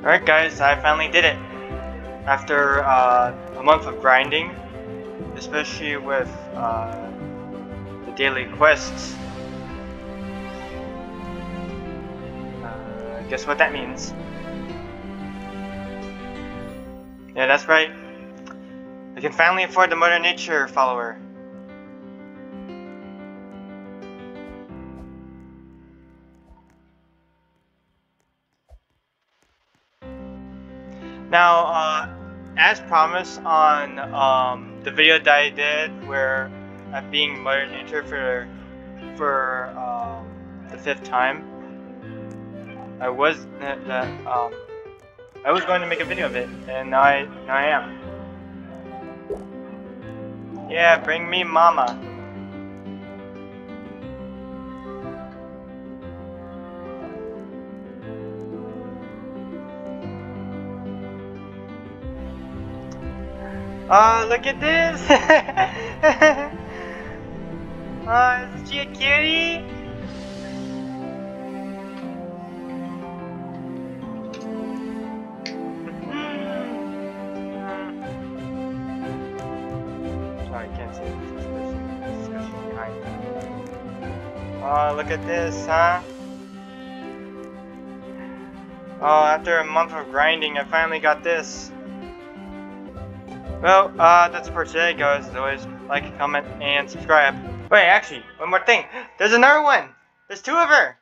Alright guys, I finally did it. After uh, a month of grinding, especially with uh, the daily quests. Uh, guess what that means? Yeah, that's right. I can finally afford the Mother Nature follower. Now, uh, as promised on um, the video that I did where I'm being Mother Nature for for um, the fifth time, I was that um, I was going to make a video of it, and now I now I am. Yeah, bring me mama. Oh, look at this! oh, is she a cutie? oh, I can't see this discussion behind Oh, ah, look at this, huh? Oh, after a month of grinding, I finally got this. Well, uh, that's it for today, guys. As always, like, comment, and subscribe. Wait, actually, one more thing. There's another one. There's two of her.